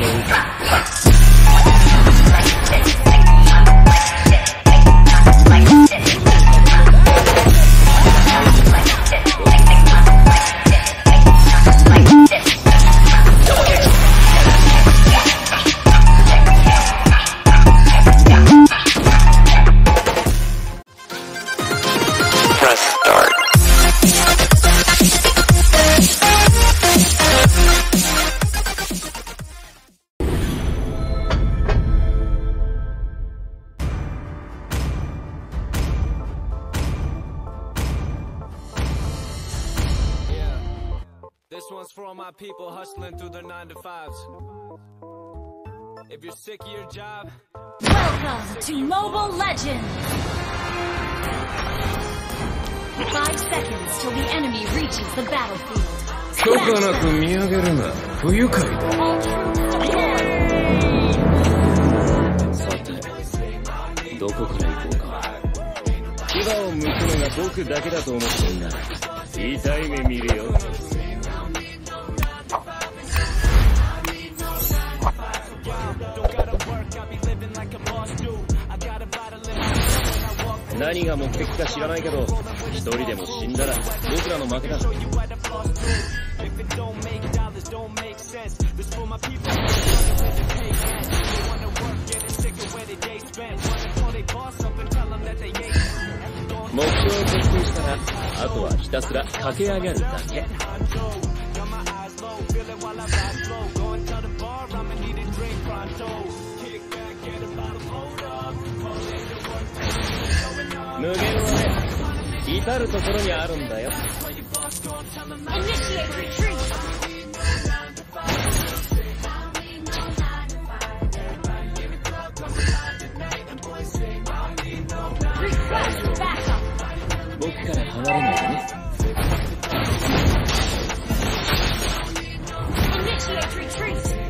Hello. Fives. If you're sick of your job, Welcome to Mobile Legends! Five seconds till the enemy reaches the battlefield. 許可なく見上げるな不愉快だ.さてどこから行こうか牙を向くのが僕だけだと思ってんな痛い目見るよ何が目的か知らないけど一人でも死んだら僕らの負けだ目標を設定したらあとはひたすら駆け上がるだけ。無限はね至る所にあるんだよ僕から離れないでね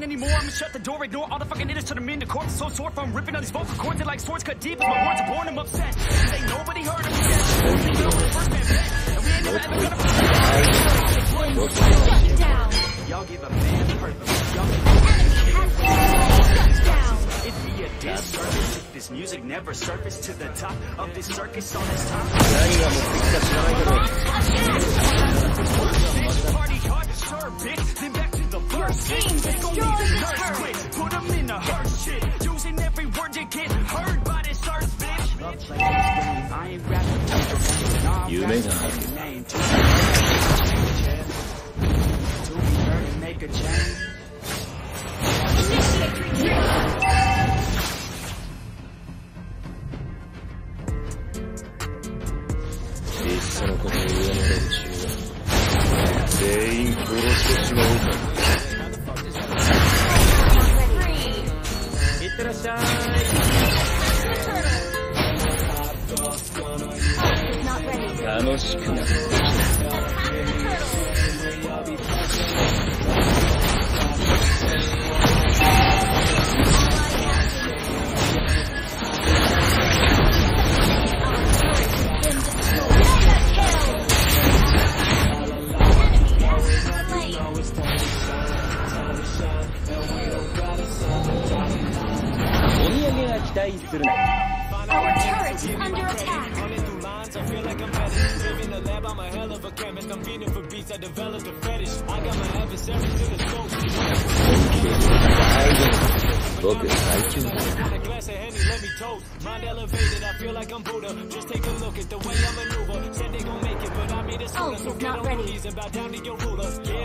anymore. I'ma shut the door, ignore all the fucking idiots, turn them into corpses. So sore from ripping on these vocal cords. They're like swords cut deep. As my words are born, I'm obsessed. Cause ain't nobody heard of me yet. We know we're first man best. And we ain't never ever gonna Shut down. Y'all give a man purpose. Y'all Enemy has been shut down. It'd be a disservice if this music never surfaced to the top of this circus on this top. team shit. They gon' destroyed need the a nurse turret. quick. Put them in the hurt shit. Using every word you get heard by this earth, bitch. Love playing this game. I ain't rapping. Nah, I'm 夢がある rapping. Name to be heard, to be heard and make a change. Initiate retreat. いっそのこと上の連中は全員殺してしまおうか いってらっしゃい Ult is not ready. 楽しくな Attack the turtle. Been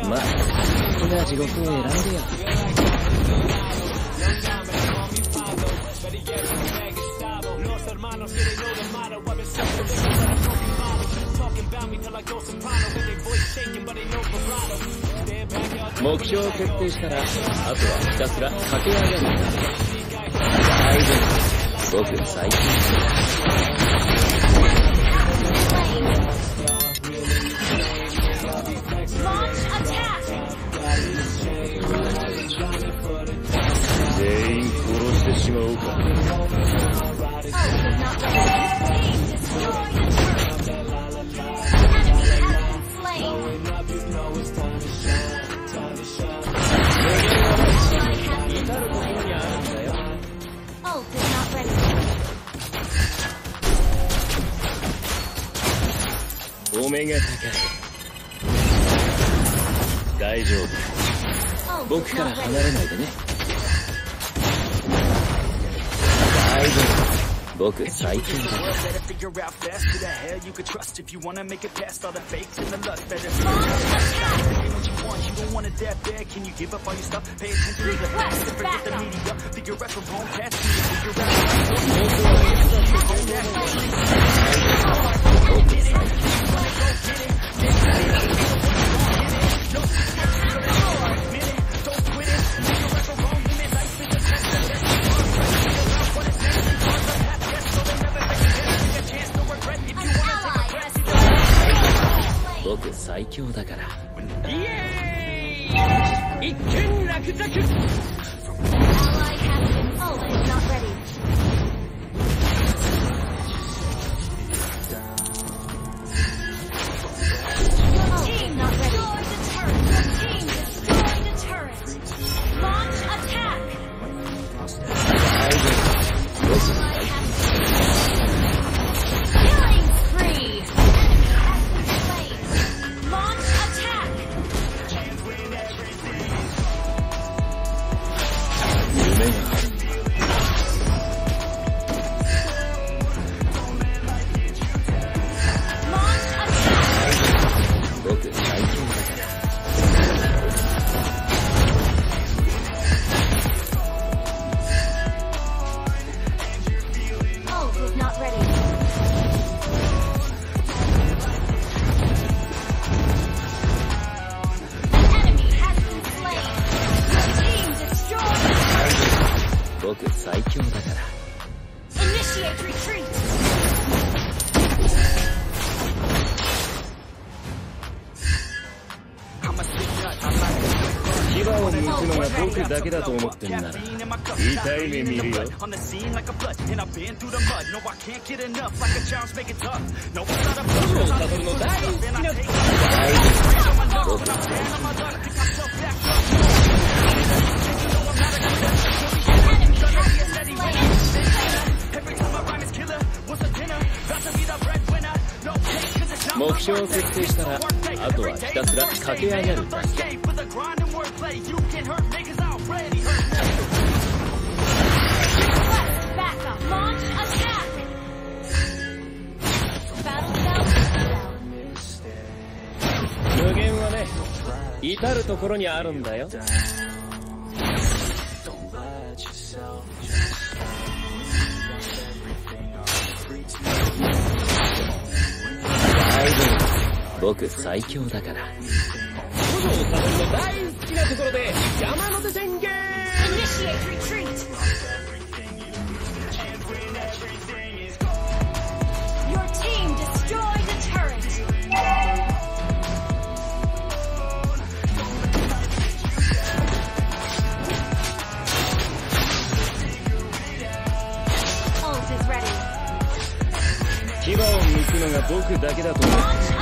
まあここは地獄を選んでよ目標を決定した。らあとはひたすら駆け上げる。ん だ大丈夫僕最近全員殺してしまうかお目が高い大丈夫 Ult 僕 is から not 離 ready. れないでね大丈夫僕最強だ Better figure out fast who the hell you could trust if you wanna make it past all the fakes and the lust. Better Launch attack. Get what you want, you don't want it that bad. Can you give up all your stuff? Pay attention to the Request 僕最強だから。イエーイ。一見落着。up in that. Italian media. On the scene like a blood, and I've been through the mud. No, I can't get enough. Like a child's make it tough. No, it's not a push. No, no, no, that is. And I take it. I'm on my luck, but I'm down on my luck. Pick myself back up. You know I'm not a good Every time I rhyme is killer. What's a dinner? About to be the breadwinner. No case, cause it's not my birthday. It's the work day. Every day, the first day. With a grind and wordplay, you 至る所にあるんだよ。大丈夫。僕最強だから。五条悟の大好きなところで山手宣言 Initiate retreat. 僕だけだと思って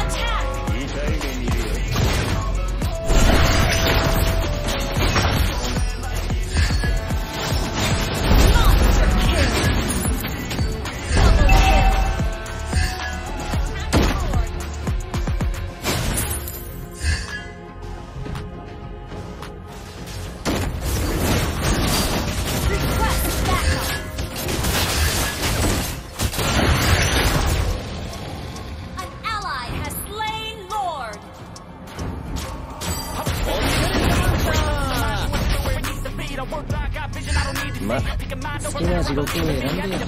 ま好きな地獄を選んでよ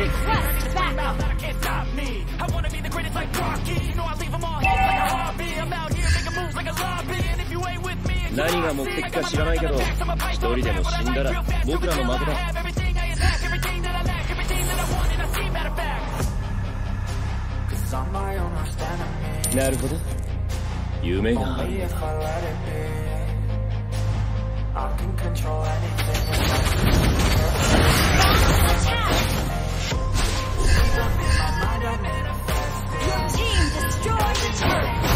Request backup. can't stop me. I wanna be the greatest like Rocky. You know I leave them all hits like a hobby. I'm out here making moves like a lobby. And if you ain't with me, 何が目的か知らないけど一人でも死んだら僕らの負けだ everything I attack, everything that I lack, everything that I want, and I see matter of fact. Cause I'm my own worst enemy. なるほど 夢がある If I let it be, I can control anything. Your team destroyed the turret.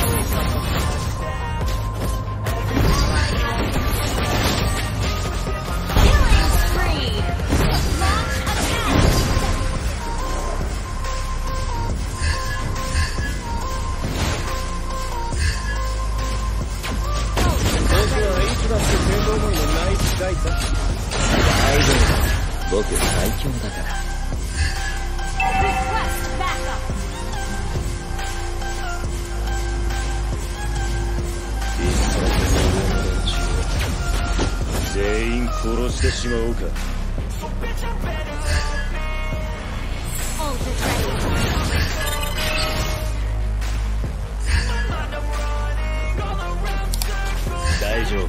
大丈夫。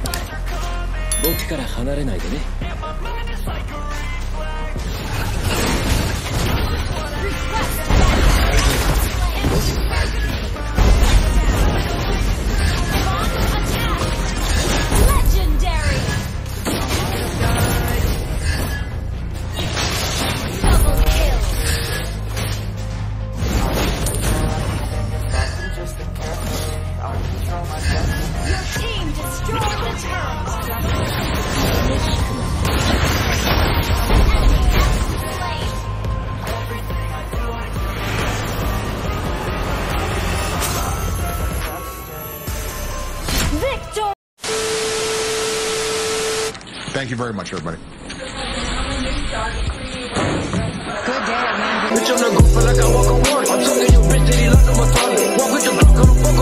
僕から離れないでね。Thank you very much, everybody. Bitch, I'm not goofy like I walk. I'm talking bitch, did he like I'm a? Walk with your block, I don't fuck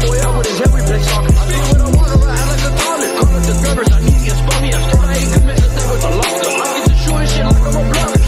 boy out with his. I when I want her, I act like a. Call up the I need to get. I commit to stay with the. I get to shit like I'm a blogger.